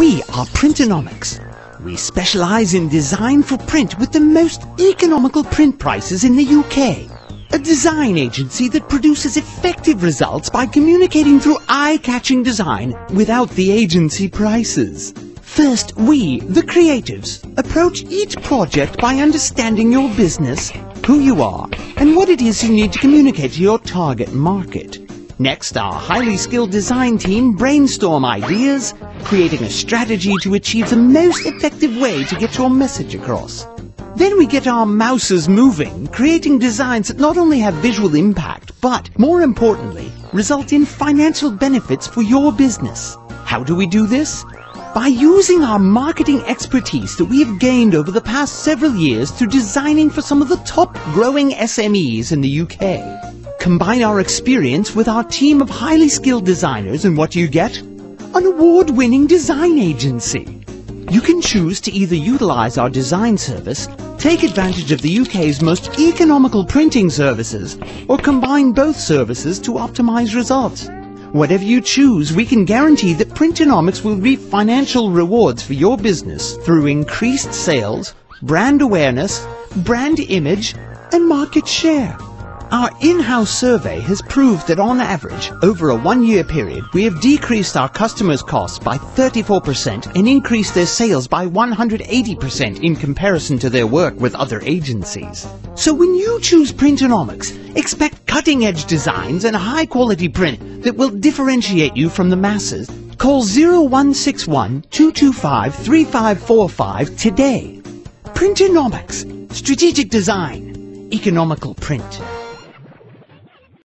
We are Printonomics. We specialize in design for print with the most economical print prices in the UK. A design agency that produces effective results by communicating through eye-catching design without the agency prices. First, we, the creatives, approach each project by understanding your business, who you are, and what it is you need to communicate to your target market. Next, our highly skilled design team brainstorm ideas, creating a strategy to achieve the most effective way to get your message across. Then we get our mouses moving, creating designs that not only have visual impact, but, more importantly, result in financial benefits for your business. How do we do this? By using our marketing expertise that we have gained over the past several years through designing for some of the top growing SMEs in the UK. Combine our experience with our team of highly skilled designers and what do you get? An award-winning design agency. You can choose to either utilize our design service, take advantage of the UK's most economical printing services, or combine both services to optimize results. Whatever you choose, we can guarantee that Printonomics will reap financial rewards for your business through increased sales, brand awareness, brand image, and market share. Our in-house survey has proved that on average, over a one-year period, we have decreased our customers' costs by 34% and increased their sales by 180% in comparison to their work with other agencies. So when you choose Printonomics, expect cutting-edge designs and high-quality print that will differentiate you from the masses. Call 0161 225 3545 today. Printonomics. Strategic design. Economical print.